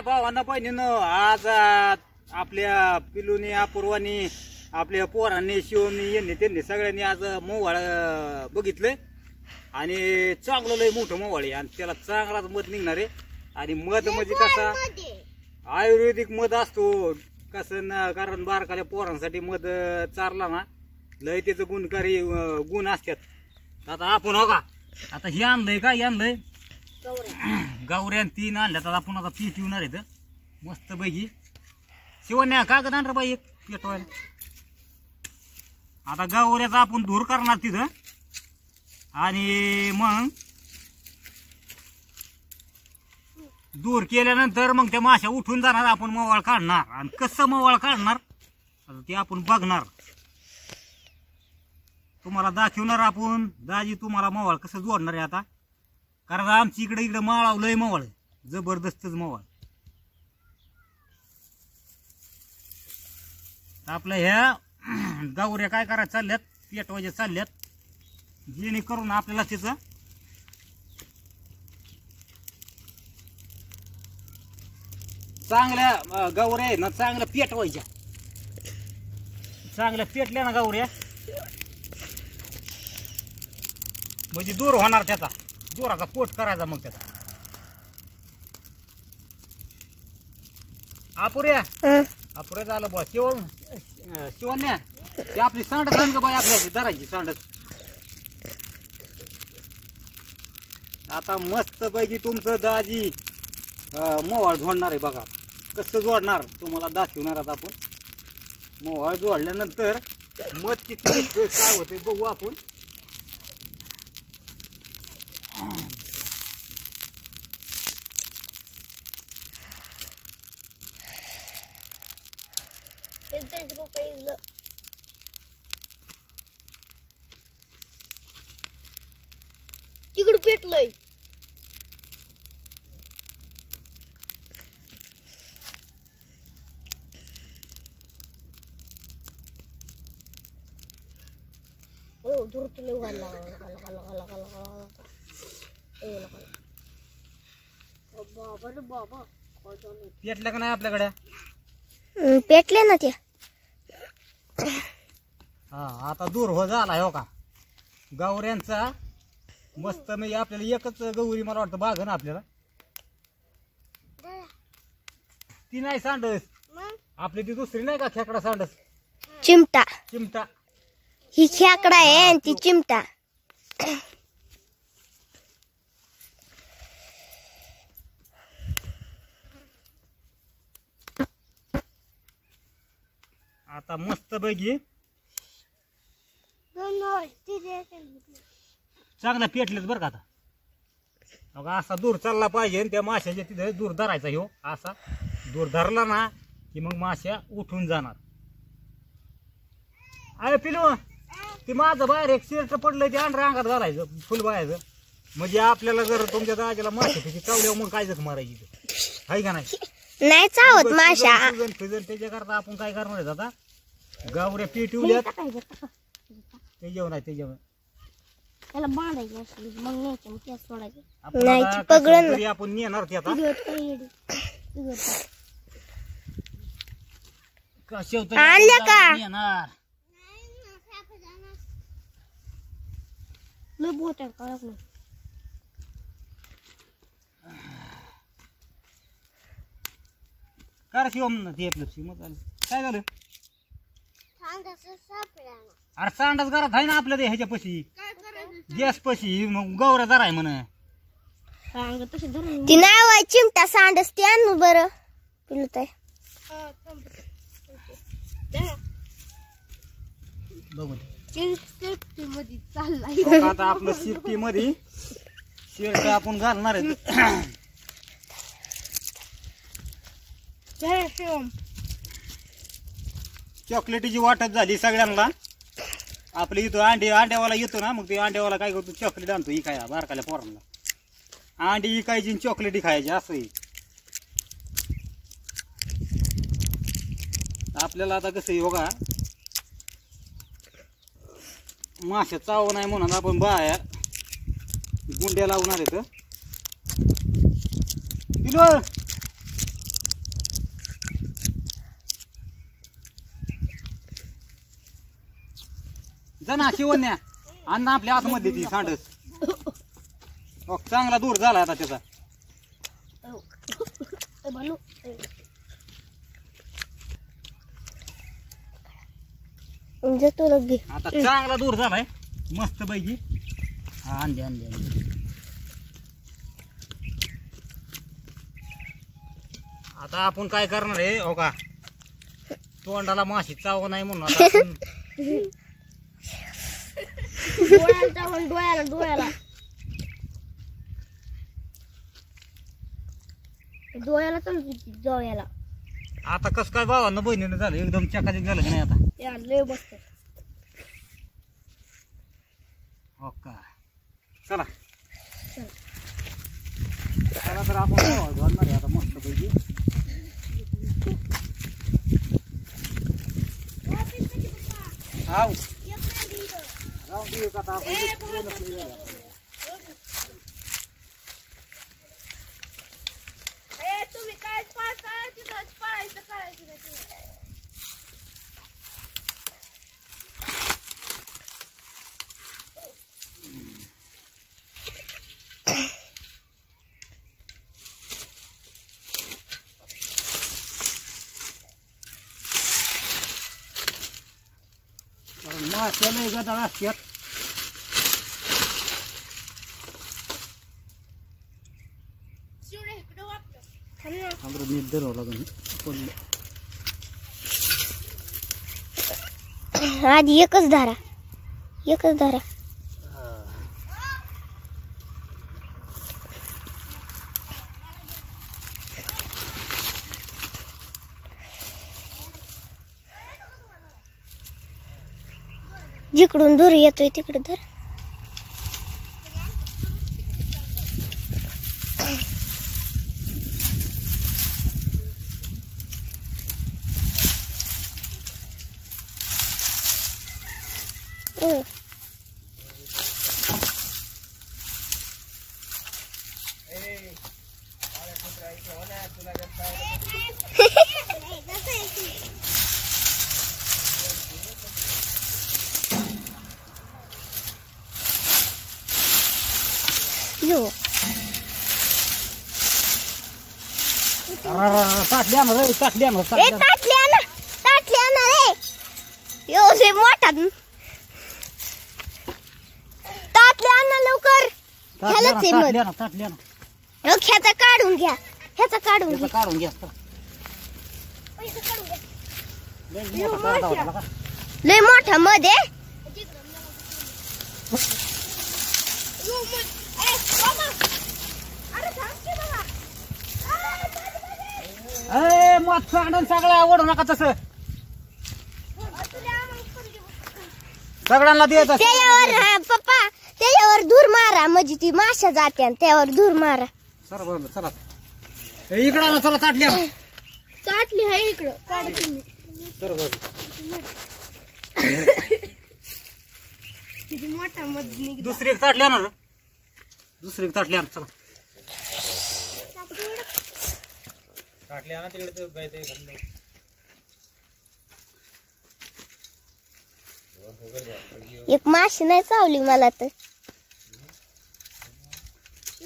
भावांना बहिणीनं आज आपल्या पिलूनी अपूर्वानी आपल्या पोरांनी शिवनी यांनी त्यांनी सगळ्यांनी आज मोवाळ बघितलंय. आणि चांगलं लय मोठं मोवाळ आहे. आणि त्याला चांगलाच मध निघणार आहे. आणि मध म्हणजे कसा आयुर्वेदिक मध असतो. कसं ना कारण बारकाल्या पोरांसाठी मध चारला ना लय त्याचं गुणकारी गुण असतात. आता आपण हो का आता हे आणलंय का आणलंय? गावऱ्यान तीन आणल्या तर आपण आता पीठ येणार आहेत मस्त पैकी. शिवण्या कागद आणणार बाई एक पेटवायला आता गावऱ्याचा आपण धूर करणार तिथं. आणि मग दूर केल्यानंतर मग त्या माश्या उठून जाणार आपण मवाळ काढणार. आणि कसं मवाळ काढणार? आता ते आपण बघणार. तुम्हाला दाखवणार आपण. दाजी तुम्हाला मवाळ कसं जोडणार आहे आता? कारण आमची इकडे इकडे माळाव लय मवाळ जबरदस्तच मवाळ आपल्या ह्या गावऱ्या काय करायला चालल्यात? पेटवायच्या चालल्यात. जेणेकरून आपल्याला त्याचं चांगल्या गावऱ्या आहेत ना चांगल्या पेटवायच्या चांगल्या पेटल्या ना गावऱ्या. म्हणजे दूर होणार त्याचा. जोराचा पोट करायचा मग त्याचा. अपुऱ्या अपुऱ्या झालं बुवा. शिव शिवण्या. ती आपली सांडत सांग बाई आपल्याची धरायची सांडत आता मस्त पैकी तुमचं दाजी मोवाळ जोडणार आहे बघा. कसं जोडणार? तुम्हाला दाखवणार आता आपण. मोवाळ जोडल्यानंतर मध किती काय होते बघू आपण तिकडे पेटलंय बाबा रे बाबा. काय झालं? पेटलं का नाही आपल्याकडे? पेटले ना ते. हा आता दूर हो झाला हो का? गौऱ्यांचा मस्त म्हणजे आपल्याला एकच गौरी मला वाटतं बाग ना आपल्याला. ती नाही सांडस आपली ती दुसरी नाही का खेकडा सांडस चिमटा. चिमटा. ही खेकडा आहे आणि ती चिमटा आता मस्त पैकी चांगला पेटलेत बरं का आता. अगं असा दूर चालला पाहिजे आणि त्या माशाच्या तिथे दूर धरायचा ह्यो. असा दूर धरला ना की मग माश्या उठून जाणार. अरे पिलू ते माझं बाहेर एक शर्ट पडलं ते अंडर अंगात घालायचं फुल बायाचं म्हणजे आपल्याला जर तुमच्या दाजाला मासे त्याची चावल्यावर मग काय जख मारायची ते. हाय का नाही? नाही चावत माशा. त्याच्याकरता आपण काय करणार आहेत आता गावऱ्या पेटवल्यात ते जेवण आहे ते जेवण. त्याला बांधायचं असलं मग न्यायचं मग त्यात सोडायचं. आपण नाही, आता ती पगडन कसं तरी आपण नेणार ते आता? तरी आपण का? जाऊन नेणार. आहे कळत नाही कर शिवम ते आपलं शिवम झालं. काय झालं अरे सांडाच घरात आहे ना आपल्या ते ह्याच्या पशी गॅस पशी मग गौऱ्या जरा आहे म्हण ती नाव आहे चिमटा सांडस ते आण बरं पिलत आहे बघू मध्ये चाललाय. आता आपलं शिफ्टी मध्ये शर्ट आपण घालणार आहे चॉकलेटीची वाटप झाली सगळ्यांना. आपली इथं अंडे अंड्यावाला येतो ना मग ते अंड्यावाला काय करतो? चॉकलेट आणतो ही काय बारकाल्या पोरांना. अंडी इकायची चॉकलेटी खायची असं आपल्याला आता कसं आहे मासे चाव नाही म्हणून आपण बाया गुंड्या लावणार तर किलो जना शिवण्या अन्न आपल्या आतमध्ये ती सांडस चांगला दूर झाला आता त्याचा म्हणजे तुला घे आता चांगला दूर झालाय. मस्त पैकी. हा आणले आणले आता आपण काय करणार आहे हो का? तोंडाला माशी चाव नाही म्हणून आता आपण डोळ्याला डोळ्याला डोळ्याला. डोळ्याला चालू डोळ्याला आता कसं काय भावानं बहिणीनं झालं एकदम चकाचक झालं की नाही आता? या लय मस्त हो का चला चला तर आपण भावा घालणार आहे आता मस्त पैकी हाव राहून देऊ का आता आपण तुम्ही काय पाळता तिथं पाळायचं करायचं माश्या नाही गदा असतात आमचं नीट धरावं लागेल पडलं आधी एकच धारा जिकडून दूर येतोय तिकडे धर हम्म. यो. ए ताटली आणा. ताटली आणा ताटली आणा रे यो से मोठा ताटली आणा लवकर ह्यालाच आहे आणा यो ह्याचा काढून घ्या ह्याचा काढून घ्या काढून घ्या. लय मोठा काढा होता ए मग सांडून सगळ्या ओढू नका तसं. सगळ्यांना द्यायचं त्याच्यावर हा, पप्पा त्याच्यावर धूर मारा म्हणजे ती माशा जाते त्यावर धूर मारा. सर बरोबर चला. ए, इकडं आणा चला ताटली आणा. ताटली आहे इकडं. सर बरोबर किती मोठा दुसरी एक आणा रे. दुसरी एक आणा चला. ताटली आणा तिकडे एक माशी नाही चावली मला तर.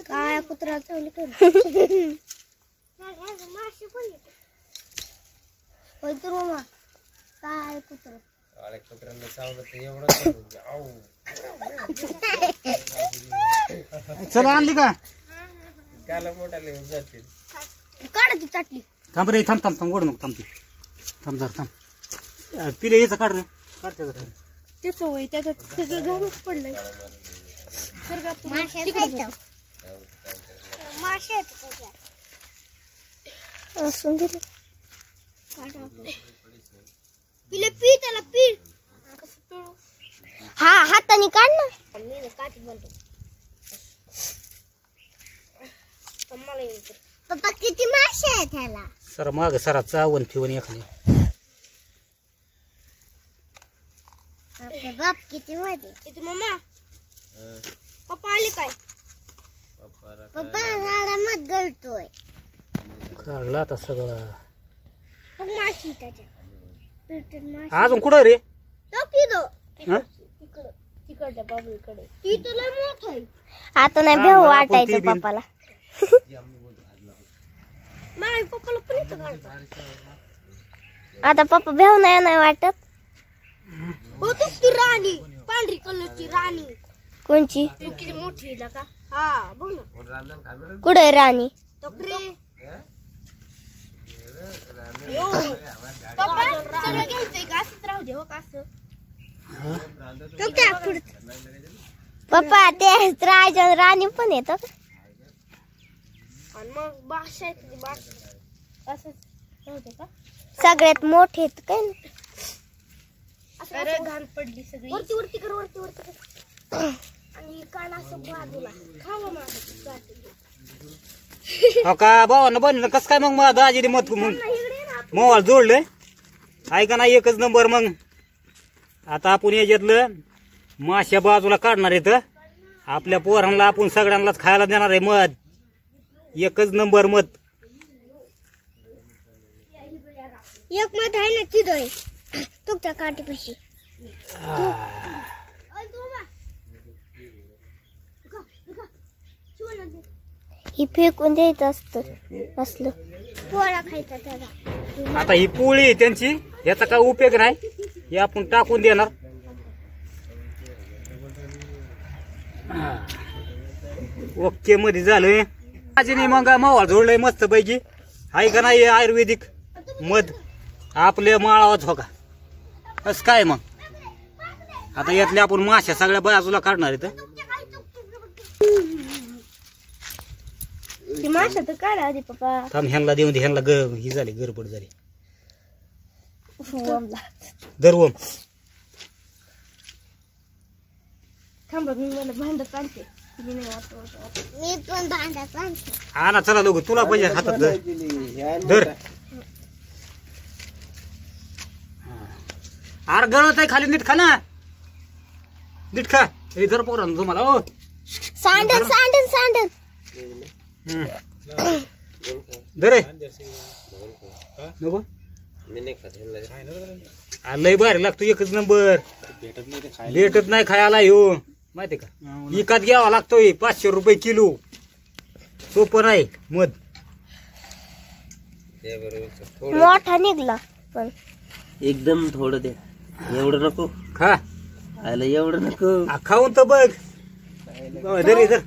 काय कुत्रा चावली कर तर मामा काय कुत्रा? चला आणली का? काढ ती चाटली थांब रे थांब थांब थांब ओढ नको थांब ती. थांब जरा थांब. अ, पिले याचं काढ रे. काढ त्याचं पडलंय. असून पी त्याला पी. हा हाताने काढ ना. पप्पा किती मासे आहेत ह्याला? सर माग सरा चावण ठेवून एखादी. आपले बाप किती मध्ये. किती मम्मा पप्पा आले काय? पप्पा झाडा मत गळतोय. काढला आता सगळं. मग माशी त्याच्या. पेटून माशी. अजून कुठं रे? तो की दो हा? तिकडच्या बाबूकडे ती तुला मोठ आहे. आता नाही ती वाटायचं बिन- पप्पाला. नाही पप्पाला पण इथं आता पप्पा भेव नाही नाही वाटत. होतीच ती राणी. पांढरी कलरची राणी. कोणची? किती मोठी आहे का? हा बघ ना. कुठे राणी? पप्पा सगळं घ्यायचंय का? असंच राहू दे हो का असं? तो त्या पुढचं. पप्पा ते राजा राणी पण येतं का आणि मग येते असंच का? सगळ्यात मोठे आहेत काय ना अरे घाण पडली सगळी. वरती वरती कर वरती वरती कर. आणि कान असं बाजूला. खावा माझं हो का? भावानं बनलं कसं काय मग मग दाजीने मत मग मोबाईल जोडलंय आहे का नाही एकच नंबर मग? आता आपण याच्यातलं माश्या बाजूला काढणार आहेत आपल्या पोरांना आपण सगळ्यांनाच खायला देणार आहे मध एकच नंबर मध एक मत आहे ना तिथं आहे. तो त्या काठीपाशी. ही. फेकून द्यायचं असतं असलं. पोळा खायचा त्याला. आता ही पोळी आहे त्यांची याचा काय उपयोग नाही. हे आपण टाकून देणार. ओके मध्ये झालंय. दाजीने मग मावा जोडलंय मस्त पैकी आहे का नाही आयुर्वेदिक मध? आपल्या माळावाच हो का असं काय मग? आता यातल्या आपण माश्या सगळ्या बाजूला काढणार आहेत ती माशा तर काढा आधी पप्पा. थांब ह्यांना देऊन दे ह्यांना ग ही झाली गडबड झाली. दरवम थांबा मी मला भांडत आणते मी पण भांडत आणते आणा चला लोक तुला पाहिजे हातात धर. धर आर गळत आहे खाली नीट खा ना. नीट खा. हे जर पोरांनो तुम्हाला हो. सांडन सांडन सांडन हम्म. धर हे. नको. आ, लय भारी लागतो एकच नंबर. भेटत नाही खायला. ह्यो माहिती का? विकत घ्यावा लागतोय पाचशे रुपये किलो. सोपं नाही मध. मोठा निघला पण. एकदम थोडं दे. एवढं नको. खा. आयला एवढं नको. आ, खाऊन तर बघ. हो, धर हे, धर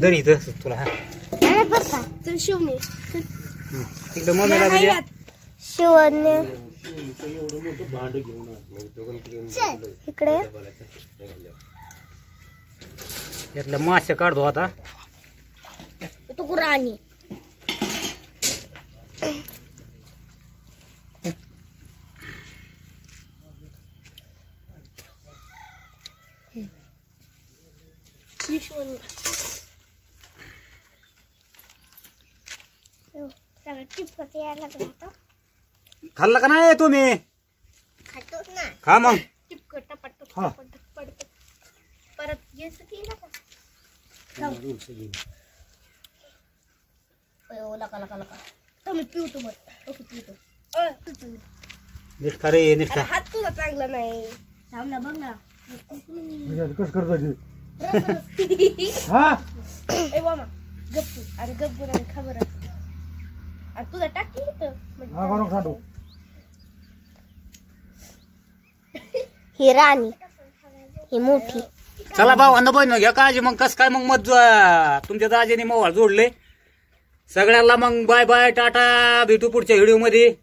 धर इथं. तुला हा. अरे बसा. तू शिवणे तिकडे मम्मीला तुझ्या शिवणे इकडे. माश्या काढतो आता. तू राणी. टिपकत यायला लागला होता खाल्ला का नाही तुम्ही? खातोच ना. खा मग. हा. पडत परत केला का ओ लका लका लका. तुम्ही पिवतो मग ओके पिवतो अ, तू पिऊ. नीट खा रे नीट अरे खा हात तुला चांगला नाही. थांब ना बघ ना. कसं करतो ए मामा गप तू. अरे गप बोला आणि खबर तुझा टाक ही राणी ही मोठी. चला भाऊ बहिण घ्या काळजी मग कस काय मग मत जो- तुमच्या दाजीने मोबाईल जोडले. सगळ्यांना मग बाय बाय टाटा भेटू पुढच्या व्हिडिओमध्ये.